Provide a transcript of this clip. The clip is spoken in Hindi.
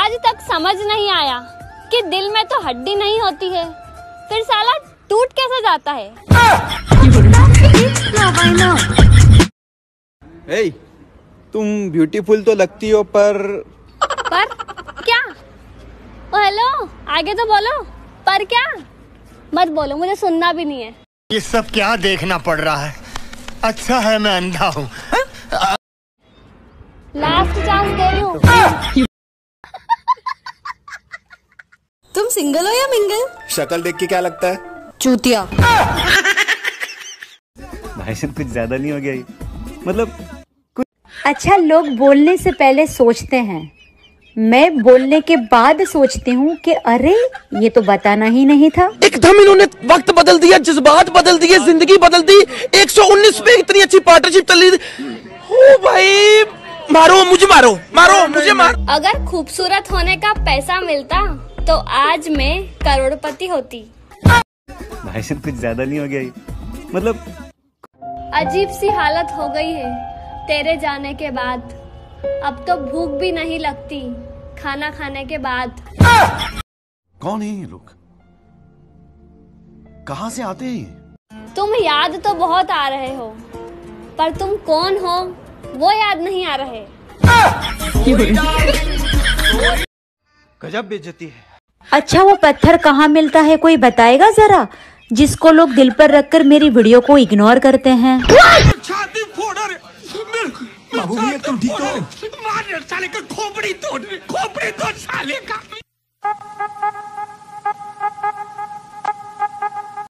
आज तक समझ नहीं आया कि दिल में तो हड्डी नहीं होती है। फिर साला टूट कैसे जाता है? हे तुम ब्यूटीफुल तो लगती हो पर पर क्या? ओ हेलो आगे तो बोलो। पर क्या? मत बोलो मुझे सुनना भी नहीं है। ये सब क्या देखना पड़ रहा है? अच्छा है मैं अंधा हूँ। लास्ट चांस दे रही हूँ। तुम सिंगल हो या मिंगल शक्ल देख के क्या लगता है? चूतिया। भाई कुछ ज़्यादा नहीं हो गया ये? मतलब अच्छा लोग बोलने से पहले सोचते हैं। मैं बोलने के बाद सोचती हूँ कि अरे ये तो बताना ही नहीं था। एकदम इन्होंने वक्त बदल दिया जज्बात बदल दिए ज़िंदगी बदल दी। 119 पे इतनी अच्छी पार्टनरशिप चली। ओ भाई मारो मुझे मारो मारो मुझे मारो। अगर खूबसूरत होने का पैसा मिलता तो आज मैं करोड़पति होती। भाई साहब कुछ ज़्यादा नहीं हो गया मतलब अजीब सी हालत हो गई है तेरे जाने के बाद। अब तो भूख भी नहीं लगती खाना खाने के बाद। कौन है ये लोग? कहाँ से आते हैं तुम याद तो बहुत आ रहे हो पर तुम कौन हो वो याद नहीं आ रहे। गजब बेचती है। अच्छा वो पत्थर कहाँ मिलता है कोई बताएगा जरा? जिसको लोग दिल पर रखकर मेरी वीडियो को इग्नोर करते हैं। छाती फोड़ बाबू भैया तुम ठीक हो? मार साले का खोपड़ी तोड़ खोपड़ी तोड़ साले का।